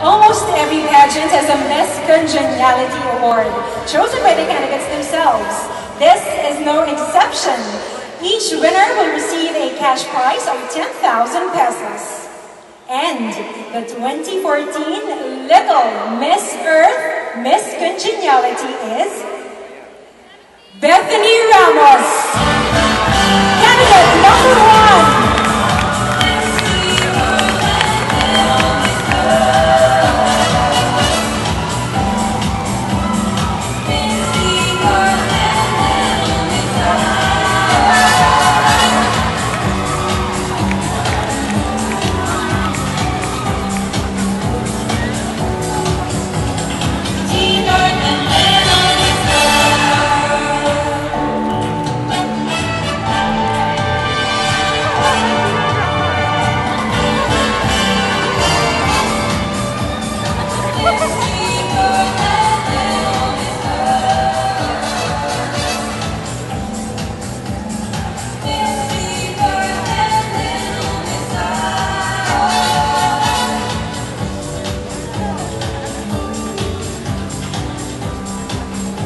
Almost every pageant has a Miss Congeniality Award, chosen by the candidates themselves. This is no exception. Each winner will receive a cash prize of 10,000 pesos. And the 2014 Little Miss Earth Miss Congeniality is Bethany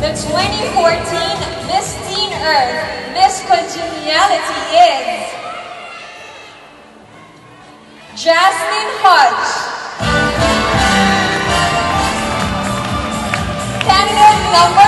The 2014 Miss Teen Earth Miss Congeniality is Jasmine Hodge. Candidate number.